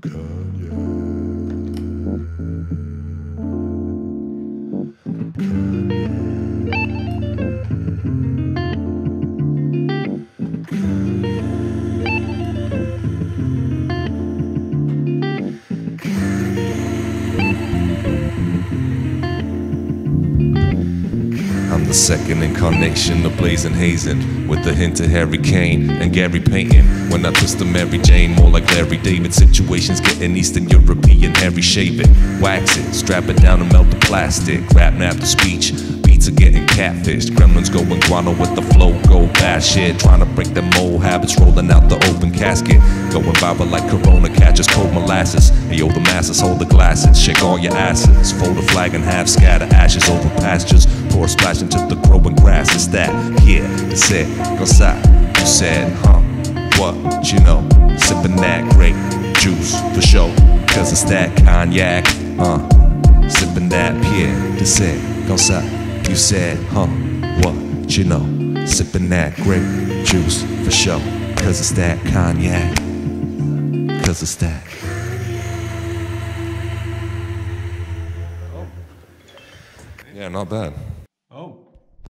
come mm -hmm. you. I'm the second incarnation of Blazing Hazen with a hint of Harry Kane and Gary Payton. When I twist a Mary Jane, more like Larry David. Situations getting Eastern European, Harry shave it, wax it, strap it down and melt the plastic. Rap nap the speech, catfished. Gremlins going guano with the flow, go bad shit. Trying to break them old habits, rolling out the open casket. Going viral like Corona catches cold molasses. Hey yo, the masses hold the glasses, shake all your asses. Fold a flag and half scatter ashes over pastures. Pour a splash into the growing grass. It's that, yeah, it's it. Go side, you said, huh? What, you know? Sipping that grape juice for show. Cause it's that cognac, huh? Sipping that Pierre, it's it. Go side, you said, huh? What, you know? Sipping that grape juice for show. Cause it's that cognac. Cause it's that. Yeah, not bad.